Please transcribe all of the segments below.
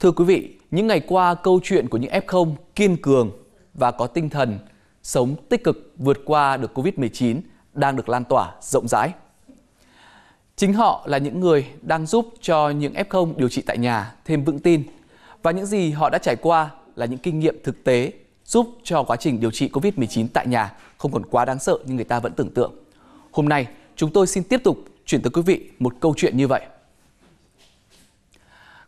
Thưa quý vị, những ngày qua câu chuyện của những F0 kiên cường và có tinh thần sống tích cực vượt qua được Covid-19 đang được lan tỏa rộng rãi. Chính họ là những người đang giúp cho những F0 điều trị tại nhà thêm vững tin và những gì họ đã trải qua là những kinh nghiệm thực tế giúp cho quá trình điều trị Covid-19 tại nhà không còn quá đáng sợ như người ta vẫn tưởng tượng. Hôm nay, chúng tôi xin tiếp tục chuyển tới quý vị một câu chuyện như vậy.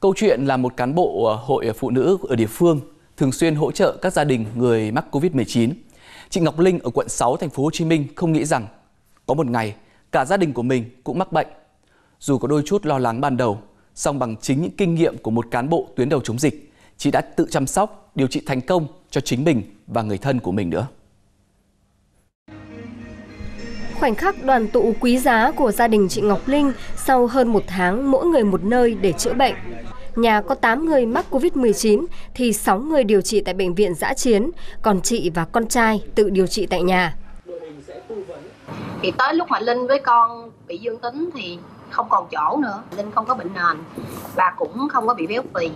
Câu chuyện là một cán bộ ờ, hội phụ nữ ở địa phương thường xuyên hỗ trợ các gia đình người mắc Covid-19. Chị Ngọc Linh ở quận 6 thành phố Hồ Chí Minh không nghĩ rằng có một ngày cả gia đình của mình cũng mắc bệnh. Dù có đôi chút lo lắng ban đầu, song bằng chính những kinh nghiệm của một cán bộ tuyến đầu chống dịch, chị đã tự chăm sóc, điều trị thành công cho chính mình và người thân của mình nữa. Khoảnh khắc đoàn tụ quý giá của gia đình chị Ngọc Linh sau hơn một tháng mỗi người một nơi để chữa bệnh. Nhà có 8 người mắc Covid-19 thì 6 người điều trị tại bệnh viện giã chiến, còn chị và con trai tự điều trị tại nhà. Thì tới lúc mà Linh với con bị dương tính thì không còn chỗ nữa. Linh không có bệnh nền và cũng không có bị béo phì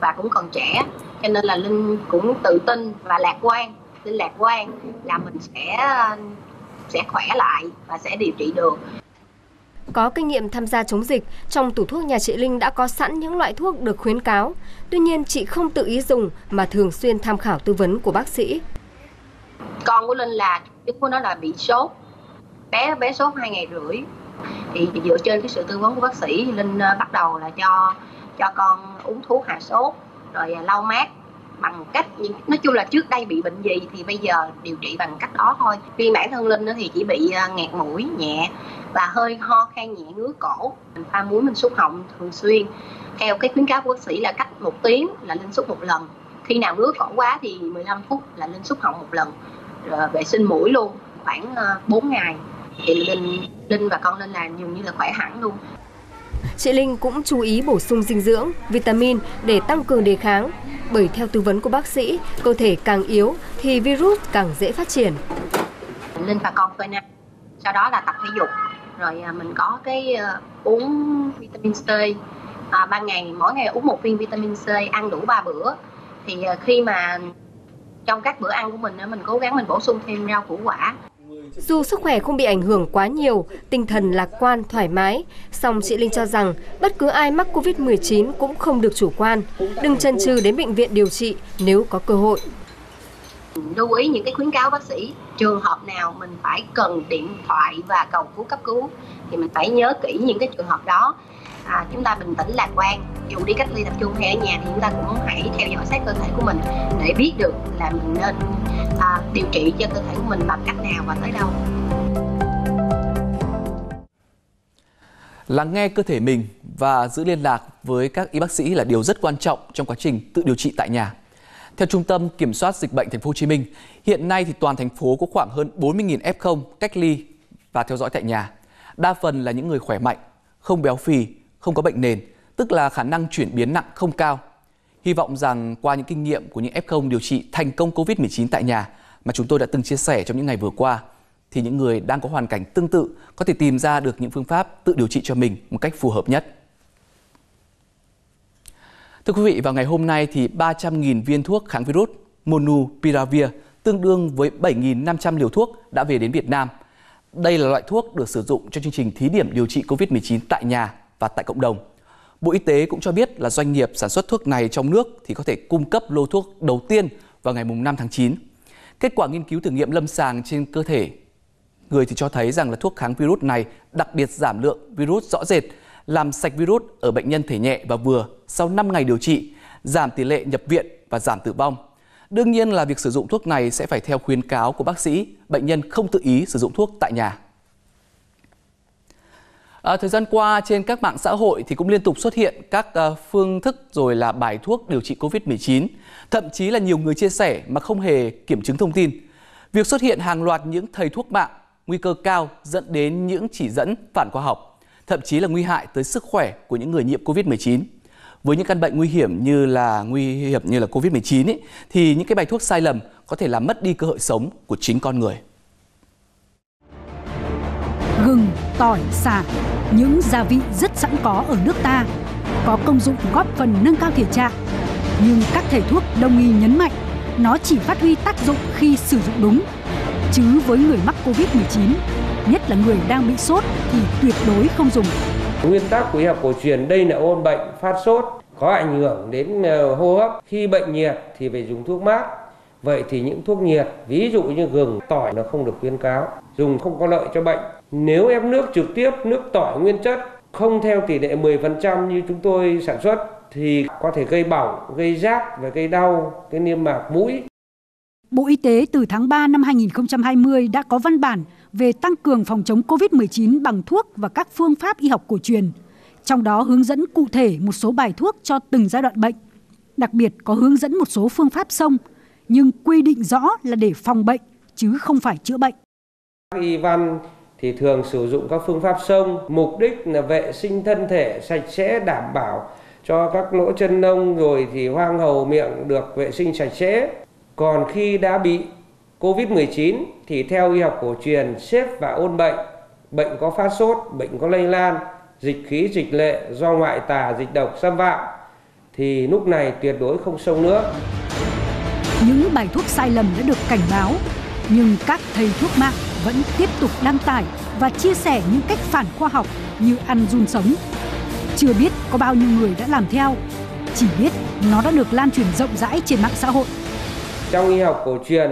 và cũng còn trẻ. Cho nên là Linh cũng tự tin và lạc quan. Linh lạc quan là mình sẽ sẽ khỏe lại và sẽ điều trị được. Có kinh nghiệm tham gia chống dịch, trong tủ thuốc nhà chị Linh đã có sẵn những loại thuốc được khuyến cáo. Tuy nhiên chị không tự ý dùng mà thường xuyên tham khảo tư vấn của bác sĩ. Con của Linh là chứng của nó là bị sốt. Bé bé sốt hai ngày rưỡi. Thì dựa trên cái sự tư vấn của bác sĩ Linh ờ, bắt đầu là cho cho con uống thuốc hạ sốt rồi lau mát bằng cách nói chung là trước đây bị bệnh gì thì bây giờ điều trị bằng cách đó thôi. Vì bản thân linh thì chỉ bị ngạt nghẹt mũi, nhẹ và hơi ho, khan nhẹ, ngứa cổ. Mình pha muối, mình xúc họng thường xuyên. Theo cái khuyến cáo của bác sĩ là cách một tiếng là linh xúc một lần. Khi nào ngứa cổ quá thì 15 phút là linh xúc họng một lần, rồi vệ sinh mũi luôn, khoảng à, 4 ngày. Thì linh linh và con linh làm dường như là khỏe hẳn luôn. Chị Linh cũng chú ý bổ sung dinh dưỡng, vitamin để tăng cường đề kháng. Bởi theo tư vấn của bác sĩ, cơ thể càng yếu thì virus càng dễ phát triển. Linh và con phơi nè. sau đó là tập thể dục, rồi à, mình có cái uh, uống vitamin C à, ban ngày mỗi ngày uống một viên vitamin C ăn đủ 3 bữa thì uh, khi mà trong các bữa ăn của mình mình cố gắng mình bổ sung thêm rau củ quả dù sức khỏe không bị ảnh hưởng quá nhiều, tinh thần lạc quan, thoải mái, song chị Linh cho rằng bất cứ ai mắc Covid-19 cũng không được chủ quan, đừng chần chừ đến bệnh viện điều trị nếu có cơ hội. Lưu ý những cái khuyến cáo bác sĩ, trường hợp nào mình phải cần điện thoại và cầu cứu cấp cứu thì mình phải nhớ kỹ những cái trường hợp đó à, chúng ta bình tĩnh lạc quan dù đi cách ly tập trung hay ở nhà thì chúng ta cũng hãy theo dõi sát cơ thể của mình để biết được là mình nên à, điều trị cho cơ thể của mình bằng cách nào và tới đâu lắng nghe cơ thể mình và giữ liên lạc với các y bác sĩ là điều rất quan trọng trong quá trình tự điều trị tại nhà. Theo Trung tâm Kiểm soát Dịch bệnh Thành phố Hồ Chí Minh, hiện nay thì toàn thành phố có khoảng hơn 40.000 F0 cách ly và theo dõi tại nhà. Đa phần là những người khỏe mạnh, không béo phì, không có bệnh nền, tức là khả năng chuyển biến nặng không cao. Hy vọng rằng qua những kinh nghiệm của những F0 điều trị thành công COVID-19 tại nhà mà chúng tôi đã từng chia sẻ trong những ngày vừa qua, thì những người đang có hoàn cảnh tương tự có thể tìm ra được những phương pháp tự điều trị cho mình một cách phù hợp nhất. Thưa quý vị, vào ngày hôm nay thì 300.000 viên thuốc kháng virus Monupiravir tương đương với 7.500 liều thuốc đã về đến Việt Nam. Đây là loại thuốc được sử dụng cho chương trình thí điểm điều trị COVID-19 tại nhà và tại cộng đồng. Bộ Y tế cũng cho biết là doanh nghiệp sản xuất thuốc này trong nước thì có thể cung cấp lô thuốc đầu tiên vào ngày 5 tháng 9. Kết quả nghiên cứu thử nghiệm lâm sàng trên cơ thể người thì cho thấy rằng là thuốc kháng virus này đặc biệt giảm lượng virus rõ rệt, làm sạch virus ở bệnh nhân thể nhẹ và vừa sau 5 ngày điều trị, giảm tỷ lệ nhập viện và giảm tử vong. Đương nhiên là việc sử dụng thuốc này sẽ phải theo khuyến cáo của bác sĩ, bệnh nhân không tự ý sử dụng thuốc tại nhà. À, thời gian qua trên các mạng xã hội thì cũng liên tục xuất hiện các uh, phương thức rồi là bài thuốc điều trị Covid-19. Thậm chí là nhiều người chia sẻ mà không hề kiểm chứng thông tin. Việc xuất hiện hàng loạt những thầy thuốc mạng nguy cơ cao dẫn đến những chỉ dẫn phản khoa học, thậm chí là nguy hại tới sức khỏe của những người nhiễm Covid-19. Với những căn bệnh nguy hiểm như là nguy hiểm như là Covid-19 ấy, thì những cái bài thuốc sai lầm có thể làm mất đi cơ hội sống của chính con người. Gừng, tỏi, xả những gia vị rất sẵn có ở nước ta có công dụng góp phần nâng cao thể trạng. Nhưng các thầy thuốc đông y nhấn mạnh nó chỉ phát huy tác dụng khi sử dụng đúng. Chứ với người mắc Covid-19, nhất là người đang bị sốt thì tuyệt đối không dùng. Nguyên tắc của y học cổ truyền đây là ôn bệnh, phát sốt, có ảnh hưởng đến ờ, hô hấp. Khi bệnh nhiệt thì phải dùng thuốc mát. Vậy thì những thuốc nhiệt, ví dụ như gừng, tỏi nó không được khuyến cáo, dùng không có lợi cho bệnh. Nếu ép nước trực tiếp, nước tỏi nguyên chất không theo tỷ lệ 10% như chúng tôi sản xuất thì có thể gây bỏng, gây rát và gây đau cái niêm mạc mũi. Bộ Y tế từ tháng 3 năm 2020 đã có văn bản về tăng cường phòng chống COVID-19 bằng thuốc và các phương pháp y học cổ truyền. Trong đó hướng dẫn cụ thể một số bài thuốc cho từng giai đoạn bệnh. Đặc biệt có hướng dẫn một số phương pháp sông, nhưng quy định rõ là để phòng bệnh chứ không phải chữa bệnh. Y văn thì thường sử dụng các phương pháp sông, mục đích là vệ sinh thân thể sạch sẽ đảm bảo cho các lỗ chân lông rồi thì hoang hầu miệng được vệ sinh sạch sẽ. Còn khi đã bị COVID-19 thì theo y học cổ truyền xếp và ôn bệnh, bệnh có phát sốt, bệnh có lây lan, dịch khí dịch lệ do ngoại tà dịch độc xâm phạm thì lúc này tuyệt đối không sông nữa. Những bài thuốc sai lầm đã được cảnh báo, nhưng các thầy thuốc mạng vẫn tiếp tục đăng tải và chia sẻ những cách phản khoa học như ăn run sống. Chưa biết có bao nhiêu người đã làm theo, chỉ biết nó đã được lan truyền rộng rãi trên mạng xã hội. Trong y học cổ truyền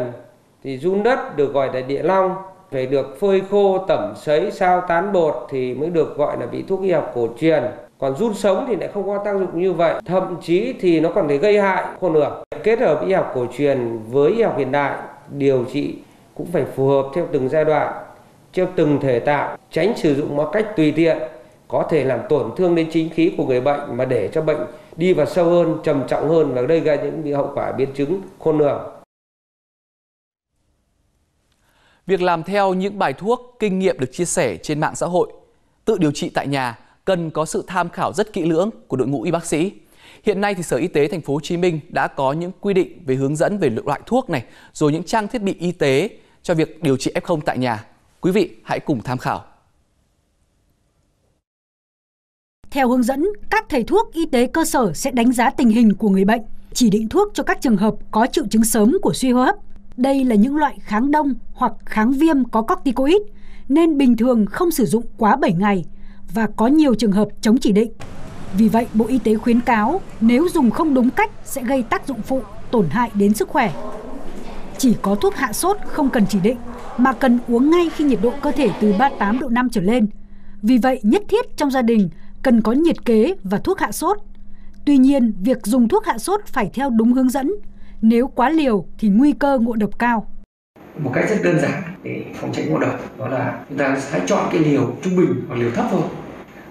thì run đất được gọi là địa long, phải được phơi khô, tẩm sấy, sao tán bột thì mới được gọi là vị thuốc y học cổ truyền. Còn run sống thì lại không có tác dụng như vậy, thậm chí thì nó còn thể gây hại khôn lường. Kết hợp y học cổ truyền với y học hiện đại, điều trị cũng phải phù hợp theo từng giai đoạn, theo từng thể tạo, tránh sử dụng một cách tùy tiện, có thể làm tổn thương đến chính khí của người bệnh mà để cho bệnh đi vào sâu hơn, trầm trọng hơn và gây ra những hậu quả biến chứng khôn lường. Việc làm theo những bài thuốc, kinh nghiệm được chia sẻ trên mạng xã hội, tự điều trị tại nhà cần có sự tham khảo rất kỹ lưỡng của đội ngũ y bác sĩ. Hiện nay thì Sở Y tế thành phố Hồ Chí Minh đã có những quy định về hướng dẫn về loại thuốc này, rồi những trang thiết bị y tế cho việc điều trị F0 tại nhà. Quý vị hãy cùng tham khảo. Theo hướng dẫn, các thầy thuốc y tế cơ sở sẽ đánh giá tình hình của người bệnh, chỉ định thuốc cho các trường hợp có triệu chứng sớm của suy hô hấp. Đây là những loại kháng đông hoặc kháng viêm có corticoid, nên bình thường không sử dụng quá 7 ngày và có nhiều trường hợp chống chỉ định. Vì vậy, Bộ Y tế khuyến cáo nếu dùng không đúng cách sẽ gây tác dụng phụ, tổn hại đến sức khỏe. Chỉ có thuốc hạ sốt không cần chỉ định, mà cần uống ngay khi nhiệt độ cơ thể từ 38 độ 5 trở lên. Vì vậy, nhất thiết trong gia đình cần có nhiệt kế và thuốc hạ sốt. Tuy nhiên, việc dùng thuốc hạ sốt phải theo đúng hướng dẫn. Nếu quá liều thì nguy cơ ngộ độc cao. Một cách rất đơn giản để phòng tránh ngộ độc đó là chúng ta hãy chọn cái liều trung bình hoặc liều thấp thôi.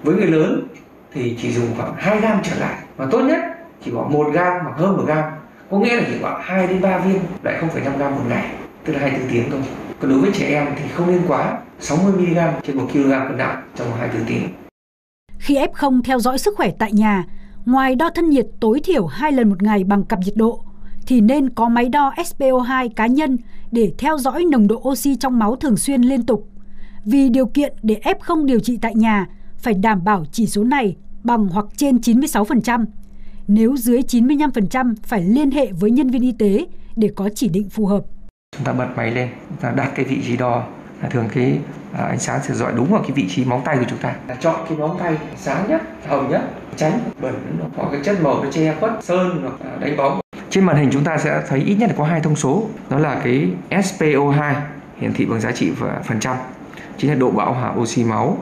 Với người lớn thì chỉ dùng khoảng 2 gram trở lại. Và tốt nhất chỉ khoảng 1 gram hoặc hơn 1 gram có nghĩa là chỉ khoảng 2 đến 3 viên lại 0,5 gram một ngày tức là 24 tiếng thôi. Còn đối với trẻ em thì không nên quá 60 mg trên 1 kg cân nặng trong 24 tiếng. Khi F0 theo dõi sức khỏe tại nhà, ngoài đo thân nhiệt tối thiểu 2 lần một ngày bằng cặp nhiệt độ, thì nên có máy đo SPO2 cá nhân để theo dõi nồng độ oxy trong máu thường xuyên liên tục. Vì điều kiện để F0 điều trị tại nhà phải đảm bảo chỉ số này bằng hoặc trên 96%. Nếu dưới 95% phải liên hệ với nhân viên y tế để có chỉ định phù hợp. Chúng ta bật máy lên, chúng ta đặt cái vị trí đo là thường cái à, ánh sáng sẽ dọi đúng vào cái vị trí móng tay của chúng ta là chọn cái móng tay sáng nhất hồng nhất tránh bẩn hoặc cái chất màu nó che khuất sơn hoặc à, đánh bóng trên màn hình chúng ta sẽ thấy ít nhất là có hai thông số đó là cái SPO2 hiển thị bằng giá trị phần trăm chính là độ bão hòa oxy máu.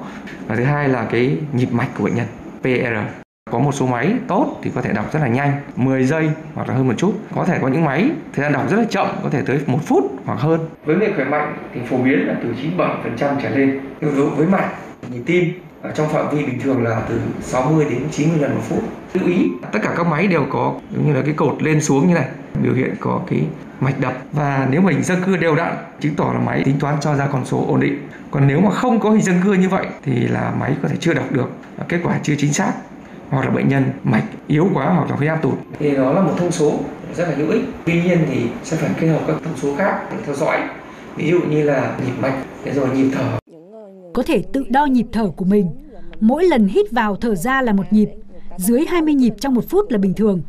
Và thứ hai là cái nhịp mạch của bệnh nhân PR có một số máy tốt thì có thể đọc rất là nhanh 10 giây hoặc là hơn một chút. Có thể có những máy, thời gian đọc rất là chậm, có thể tới một phút hoặc hơn. Với người khỏe mạnh thì phổ biến là từ 97% trở lên. Nhưng đối với mạch nhịp tim, ở trong phạm vi bình thường là từ 60 đến 90 lần một phút. Lưu ý, tất cả các máy đều có giống như là cái cột lên xuống như này biểu hiện có cái mạch đập. Và nếu mà hình dân cư đều đặn chứng tỏ là máy tính toán cho ra con số ổn định. Còn nếu mà không có hình dân cư như vậy thì là máy có thể chưa đọc được kết quả chưa chính xác hoặc là bệnh nhân mạch yếu quá hoặc là huyết áp tụt. Thì đó là một thông số rất là hữu ích. Tuy nhiên thì sẽ phải kết hợp các thông số khác để theo dõi. Ví dụ như là nhịp mạch rồi nhịp thở. Có thể tự đo nhịp thở của mình. Mỗi lần hít vào thở ra là một nhịp dưới 20 nhịp trong một phút là bình thường.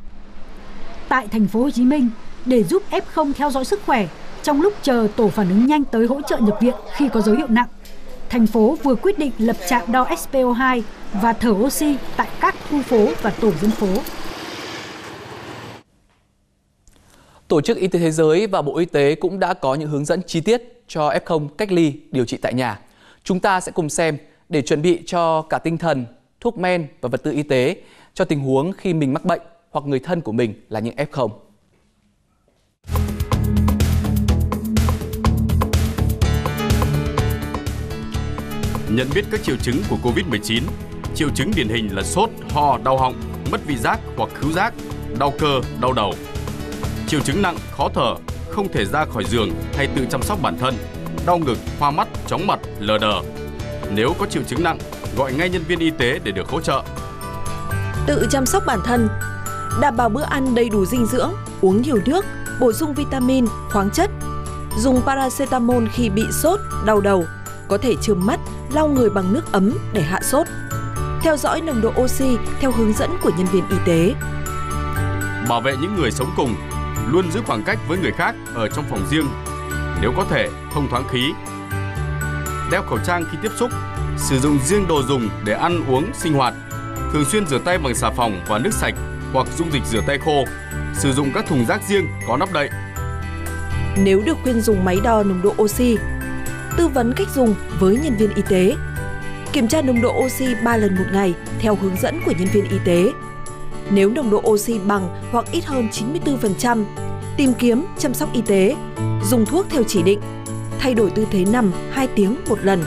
Tại thành phố Hồ Chí Minh, để giúp F0 theo dõi sức khỏe trong lúc chờ tổ phản ứng nhanh tới hỗ trợ nhập viện khi có dấu hiệu nặng, thành phố vừa quyết định lập trạm đo SPO2 và thở oxy tại các khu phố và tổ dân phố. Tổ chức Y tế Thế giới và Bộ Y tế cũng đã có những hướng dẫn chi tiết cho F0 cách ly điều trị tại nhà. Chúng ta sẽ cùng xem để chuẩn bị cho cả tinh thần, thuốc men và vật tư y tế cho tình huống khi mình mắc bệnh hoặc người thân của mình là những F0. Nhận biết các triệu chứng của COVID-19. Triệu chứng điển hình là sốt, ho, đau họng, mất vị giác hoặc khứu giác, đau cơ, đau đầu. Triệu chứng nặng, khó thở, không thể ra khỏi giường hay tự chăm sóc bản thân, đau ngực, hoa mắt, chóng mặt, lờ đờ. Nếu có triệu chứng nặng, gọi ngay nhân viên y tế để được hỗ trợ. Tự chăm sóc bản thân, đảm bảo bữa ăn đầy đủ dinh dưỡng, uống nhiều nước, bổ sung vitamin, khoáng chất. Dùng paracetamol khi bị sốt, đau đầu, có thể chườm mắt, lau người bằng nước ấm để hạ sốt. Theo dõi nồng độ oxy theo hướng dẫn của nhân viên y tế. Bảo vệ những người sống cùng, luôn giữ khoảng cách với người khác ở trong phòng riêng. Nếu có thể, thông thoáng khí. Đeo khẩu trang khi tiếp xúc, sử dụng riêng đồ dùng để ăn uống, sinh hoạt. Thường xuyên rửa tay bằng xà phòng và nước sạch hoặc dung dịch rửa tay khô. Sử dụng các thùng rác riêng có nắp đậy. Nếu được khuyên dùng máy đo nồng độ oxy, tư vấn cách dùng với nhân viên y tế. Kiểm tra nồng độ oxy 3 lần một ngày theo hướng dẫn của nhân viên y tế. Nếu nồng độ oxy bằng hoặc ít hơn 94%, tìm kiếm chăm sóc y tế, dùng thuốc theo chỉ định, thay đổi tư thế nằm 2 tiếng một lần.